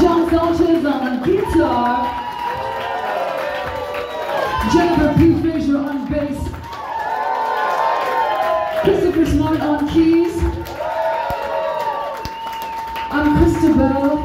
John Sanchez on guitar, Jennifer P. Fraser on bass, Christopher Smart on keys, I'm Christabel.